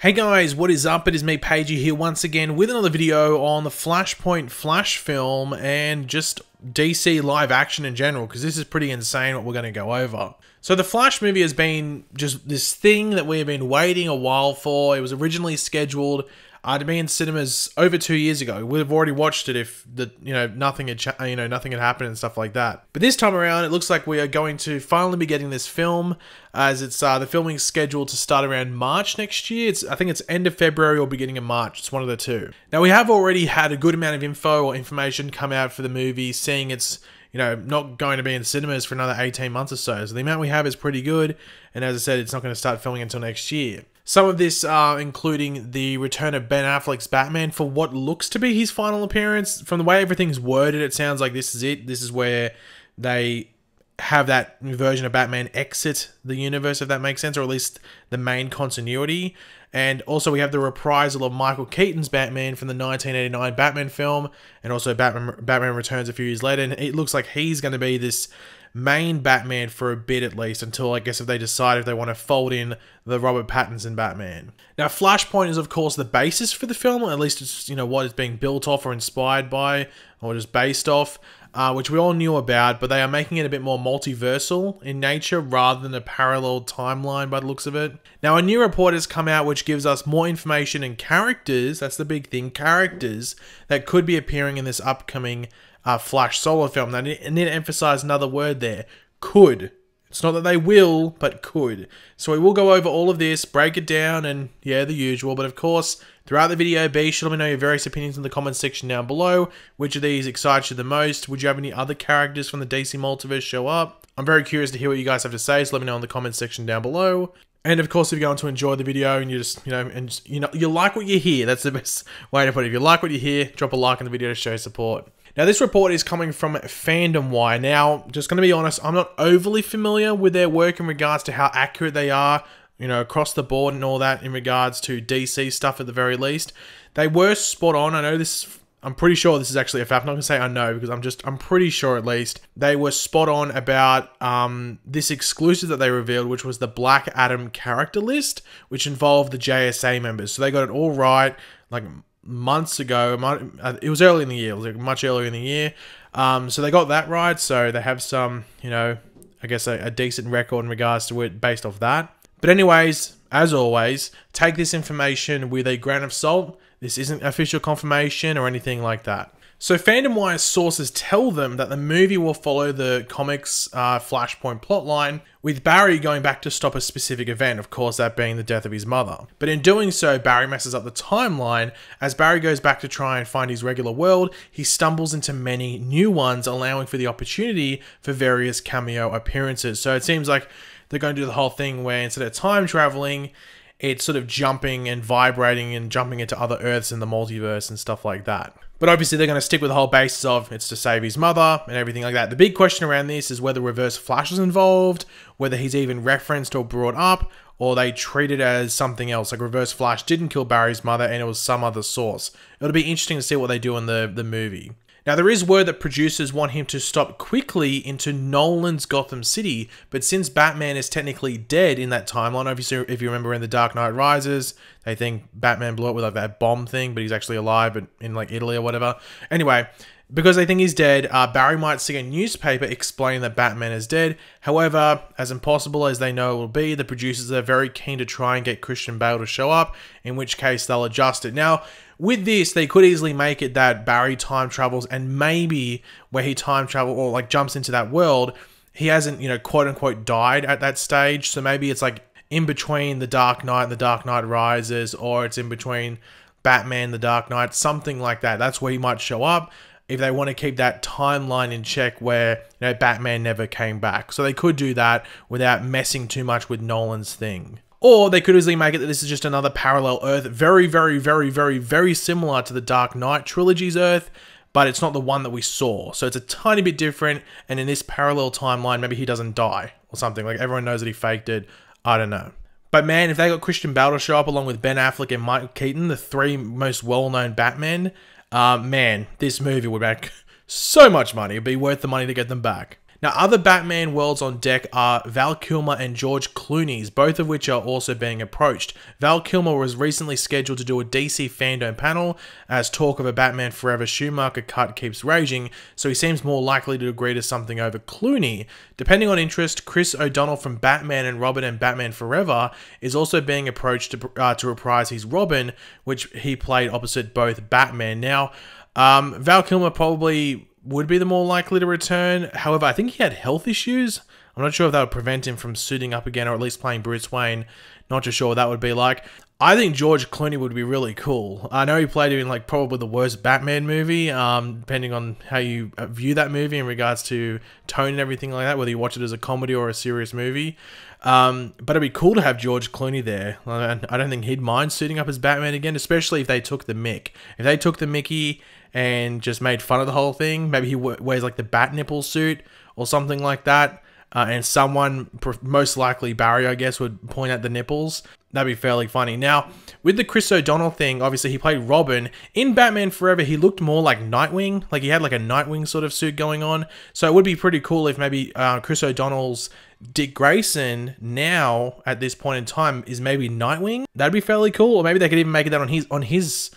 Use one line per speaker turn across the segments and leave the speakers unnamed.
Hey guys, what is up? It is me, Pagey, here once again with another video on the Flashpoint Flash film and just DC live action in general, because this is pretty insane what we're going to go over. So the Flash movie has been just this thing that we have been waiting a while for. It was originally scheduled uh, to be in cinemas over two years ago. We'd have already watched it if the you know nothing had cha- you know nothing had happened and stuff like that. But this time around, it looks like we are going to finally be getting this film, as it's uh, the filming is scheduled to start around March next year. It's I think it's end of February or beginning of March. It's one of the two. Now we have already had a good amount of info or information come out for the movie, seeing it's you know, not going to be in cinemas for another 18 months or so. So the amount we have is pretty good. And as I said, it's not going to start filming until next year. Some of this uh, including the return of Ben Affleck's Batman for what looks to be his final appearance. From the way everything's worded, it sounds like this is it. This is where they have that version of Batman exit the universe, if that makes sense, or at least the main continuity. And also, we have the reprisal of Michael Keaton's Batman from the 1989 Batman film, and also Batman, Batman Returns a few years later. And it looks like he's going to be this main Batman for a bit at least, until I guess if they decide if they want to fold in the Robert Pattinson Batman. Now, Flashpoint is, of course, the basis for the film, at least it's, you know, what it's being built off or inspired by, or just based off uh, which we all knew about, but they are making it a bit more multiversal in nature rather than a parallel timeline by the looks of it. Now, a new report has come out which gives us more information and characters, that's the big thing, characters that could be appearing in this upcoming uh, Flash solo film. Now, I need to emphasize another word there could. It's not that they will, but could. So we will go over all of this, break it down, and yeah, the usual. But of course, throughout the video, be sure to let me know your various opinions in the comments section down below. Which of these excites you the most? Would you have any other characters from the DC Multiverse show up? I'm very curious to hear what you guys have to say, so let me know in the comments section down below. And of course, if you're going to enjoy the video and you just, you know, and just, you know, you like what you hear, that's the best way to put it. If you like what you hear, drop a like on the video to show support. Now, this report is coming from Fandom Wire. Now, just going to be honest, I'm not overly familiar with their work in regards to how accurate they are, you know, across the board and all that in regards to DC stuff at the very least. They were spot on. I know this. I'm pretty sure this is actually a fact. I'm not gonna say I know because I'm just I'm pretty sure at least they were spot on about um, this exclusive that they revealed, which was the Black Adam character list, which involved the JSA members. So they got it all right. Like months ago. Uh, it was early in the year. It was like much earlier in the year. Um, so they got that right. So they have some, you know, I guess a, a decent record in regards to it based off that. But anyways, as always, take this information with a grain of salt. This isn't official confirmation or anything like that. So, Fandom Wire's sources tell them that the movie will follow the comics uh, Flashpoint plotline, with Barry going back to stop a specific event, of course, that being the death of his mother. But in doing so, Barry messes up the timeline. As Barry goes back to try and find his regular world, he stumbles into many new ones, allowing for the opportunity for various cameo appearances. So, it seems like they're going to do the whole thing where instead of time traveling, it's sort of jumping and vibrating and jumping into other Earths in the multiverse and stuff like that. But obviously, they're going to stick with the whole basis of it's to save his mother and everything like that. The big question around this is whether Reverse Flash is involved, whether he's even referenced or brought up, or they treat it as something else. Like Reverse Flash didn't kill Barry's mother and it was some other source. It'll be interesting to see what they do in the, the movie. Now, there is word that producers want him to stop quickly into Nolan's Gotham City, but since Batman is technically dead in that timeline, obviously, if you remember in The Dark Knight Rises, they think Batman blew up with like that bomb thing, but he's actually alive in like Italy or whatever. Anyway, because they think he's dead, uh, Barry might see a newspaper explaining that Batman is dead. However, as impossible as they know it will be, the producers are very keen to try and get Christian Bale to show up, in which case they'll adjust it. Now, with this, they could easily make it that Barry time travels and maybe where he time travel or like jumps into that world, he hasn't, you know, quote unquote died at that stage. So maybe it's like in between the Dark Knight and the Dark Knight Rises, or it's in between Batman, the Dark Knight, something like that. That's where he might show up if they want to keep that timeline in check where you know Batman never came back. So they could do that without messing too much with Nolan's thing. Or they could easily make it that this is just another parallel Earth, very, very, very, very, very similar to the Dark Knight trilogy's Earth, but it's not the one that we saw. So it's a tiny bit different, and in this parallel timeline, maybe he doesn't die or something. Like everyone knows that he faked it. I don't know. But man, if they got Christian Bale to show up along with Ben Affleck and Mike Keaton, the three most well-known Batmen, uh, man, this movie would make so much money. It'd be worth the money to get them back. Now, other Batman worlds on deck are Val Kilmer and George Clooney's, both of which are also being approached. Val Kilmer was recently scheduled to do a DC fandom panel as talk of a Batman Forever Schumacher cut keeps raging, so he seems more likely to agree to something over Clooney. Depending on interest, Chris O'Donnell from Batman and Robin and Batman Forever is also being approached to, uh, to reprise his Robin, which he played opposite both Batman. Now, um, Val Kilmer probably would be the more likely to return. However, I think he had health issues. I'm not sure if that would prevent him from suiting up again or at least playing Bruce Wayne. Not too sure what that would be like. I think George Clooney would be really cool. I know he played in like probably the worst Batman movie, um, depending on how you uh, view that movie in regards to tone and everything like that, whether you watch it as a comedy or a serious movie. Um, but it'd be cool to have George Clooney there. I don't think he'd mind suiting up as Batman again, especially if they took the Mick. If they took the Mickey and just made fun of the whole thing. Maybe he wears like the bat nipple suit or something like that. Uh, and someone, most likely Barry, I guess, would point at the nipples. That'd be fairly funny. Now, with the Chris O'Donnell thing, obviously he played Robin. In Batman Forever, he looked more like Nightwing. Like he had like a Nightwing sort of suit going on. So it would be pretty cool if maybe uh, Chris O'Donnell's Dick Grayson now, at this point in time, is maybe Nightwing. That'd be fairly cool. Or maybe they could even make it that on his on his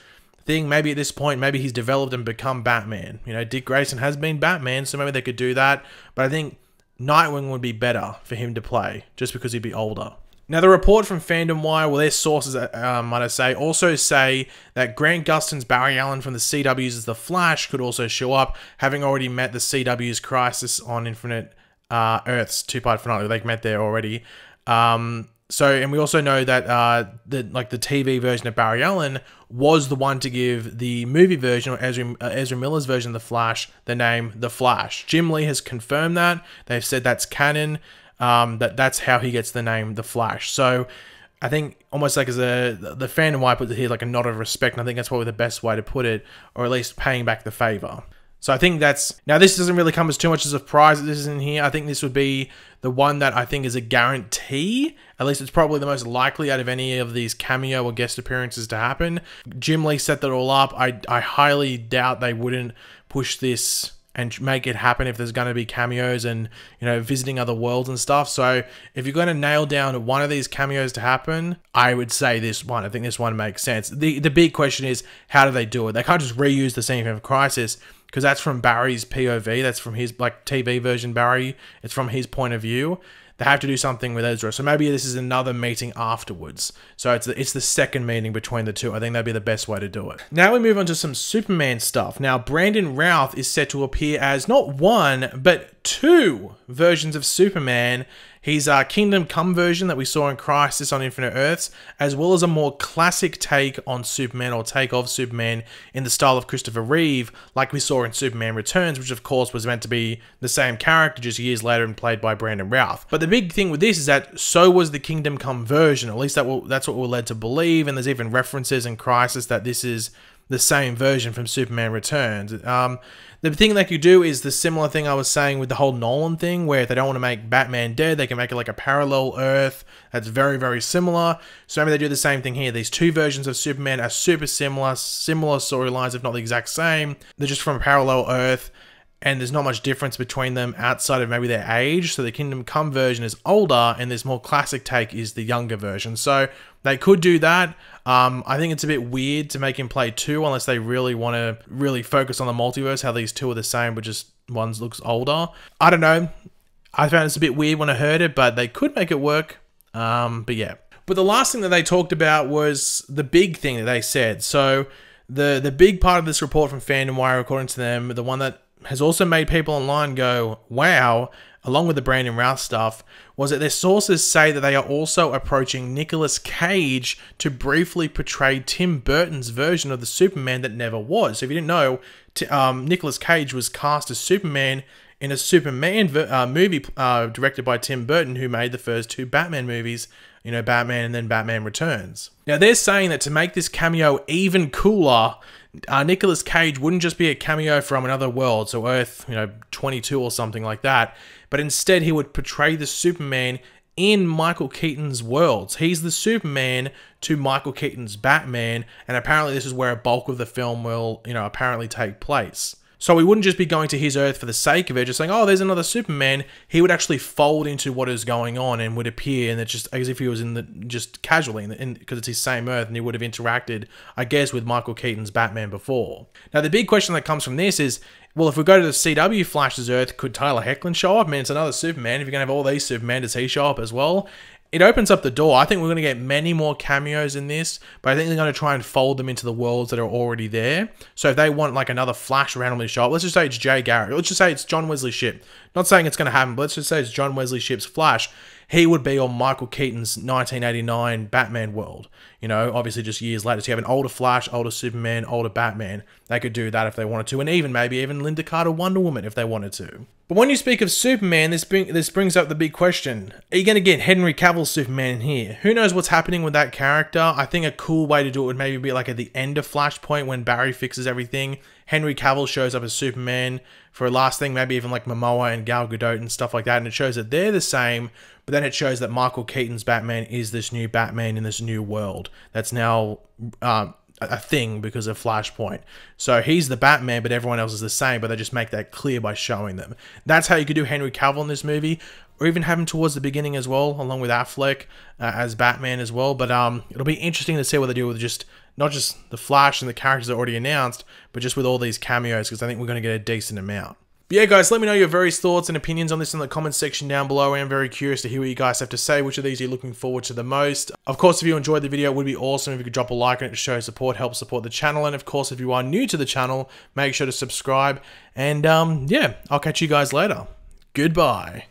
thing. Maybe at this point, maybe he's developed and become Batman. You know, Dick Grayson has been Batman, so maybe they could do that. But I think Nightwing would be better for him to play, just because he'd be older. Now, the report from Fandom Wire, well, their sources, um, might I say, also say that Grant Gustin's Barry Allen from the CW's as The Flash could also show up, having already met the CW's Crisis on Infinite uh, Earths two-part finale. They've met there already. Um, so, and we also know that uh, the like the TV version of Barry Allen was the one to give the movie version or Ezra, uh, Ezra Miller's version of the Flash the name the Flash. Jim Lee has confirmed that. They've said that's canon. Um, that that's how he gets the name the Flash. So, I think almost like as a the Fandom Wire put here like a nod of respect, and I think that's probably the best way to put it, or at least paying back the favor. So I think that's now this doesn't really come as too much as a surprise that this is in here. I think this would be the one that I think is a guarantee. At least it's probably the most likely out of any of these cameo or guest appearances to happen. Jim Lee set that all up. I I highly doubt they wouldn't push this and make it happen if there's going to be cameos and you know visiting other worlds and stuff. So if you're going to nail down one of these cameos to happen, I would say this one. I think this one makes sense. the The big question is how do they do it? They can't just reuse the scene from Crisis because that's from Barry's POV. That's from his like TV version Barry. It's from his point of view. They have to do something with Ezra. So maybe this is another meeting afterwards. So it's the, it's the second meeting between the two. I think that'd be the best way to do it. Now we move on to some Superman stuff. Now Brandon Routh is set to appear as not one, but two versions of Superman his uh, Kingdom Come version that we saw in Crisis on Infinite Earths, as well as a more classic take on Superman or take of Superman in the style of Christopher Reeve, like we saw in Superman Returns, which of course was meant to be the same character just years later and played by Brandon Routh. But the big thing with this is that so was the Kingdom Come version, at least that will, that's what we're led to believe, and there's even references in Crisis that this is the same version from Superman Returns. Um, the thing they could do is the similar thing I was saying with the whole Nolan thing, where if they don't want to make Batman dead, they can make it like a parallel Earth that's very, very similar. So maybe they do the same thing here. These two versions of Superman are super similar, similar storylines, if not the exact same. They're just from a parallel Earth and there's not much difference between them outside of maybe their age. So the Kingdom Come version is older, and this more classic take is the younger version. So they could do that. Um, I think it's a bit weird to make him play two unless they really want to really focus on the multiverse, how these two are the same, but just one looks older. I don't know. I found it's a bit weird when I heard it, but they could make it work. Um, but yeah. But the last thing that they talked about was the big thing that they said. So the the big part of this report from Fandom Wire, according to them, the one that has also made people online go, wow, along with the Brandon Routh stuff, was that their sources say that they are also approaching Nicolas Cage to briefly portray Tim Burton's version of the Superman that never was. So if you didn't know, um, Nicolas Cage was cast as Superman in a Superman uh, movie uh, directed by Tim Burton, who made the first two Batman movies, you know, Batman and then Batman Returns. Now, they're saying that to make this cameo even cooler, uh, Nicolas Cage wouldn't just be a cameo from another world, so Earth, you know, 22 or something like that, but instead he would portray the Superman in Michael Keaton's worlds. He's the Superman to Michael Keaton's Batman, and apparently this is where a bulk of the film will, you know, apparently take place. So he wouldn't just be going to his Earth for the sake of it, just saying, "Oh, there's another Superman." He would actually fold into what is going on and would appear, and it's just as if he was in the just casually, because it's his same Earth, and he would have interacted, I guess, with Michael Keaton's Batman before. Now, the big question that comes from this is, well, if we go to the CW Flash's Earth, could Tyler Hoechlin show up? I mean, it's another Superman. If you're gonna have all these Superman, does he show up as well? It opens up the door. I think we're going to get many more cameos in this, but I think they're going to try and fold them into the worlds that are already there. So if they want like another Flash randomly show up, let's just say it's Jay Garrick. Let's just say it's John Wesley Shipp. Not saying it's going to happen, but let's just say it's John Wesley Shipp's Flash. He would be on Michael Keaton's 1989 Batman world. You know, obviously just years later. So you have an older Flash, older Superman, older Batman. They could do that if they wanted to, and even maybe even Lynda Carter Wonder Woman if they wanted to. But when you speak of Superman, this bring, this brings up the big question: Are you going to get Henry Cavill's Superman here? Who knows what's happening with that character? I think a cool way to do it would maybe be like at the end of Flashpoint when Barry fixes everything. Henry Cavill shows up as Superman for a last thing, maybe even like Momoa and Gal Gadot and stuff like that, and it shows that they're the same, but then it shows that Michael Keaton's Batman is this new Batman in this new world that's now um, a thing because of Flashpoint. So he's the Batman, but everyone else is the same, but they just make that clear by showing them. That's how you could do Henry Cavill in this movie, or even have him towards the beginning as well, along with Affleck uh, as Batman as well. But um, it'll be interesting to see what they do with just not just the Flash and the characters already announced, but just with all these cameos, because I think we're going to get a decent amount. But yeah, guys, let me know your various thoughts and opinions on this in the comments section down below. I am very curious to hear what you guys have to say. Which of these you're looking forward to the most? Of course, if you enjoyed the video, it would be awesome if you could drop a like on it to show support, help support the channel. And of course, if you are new to the channel, make sure to subscribe. And um, yeah, I'll catch you guys later. Goodbye.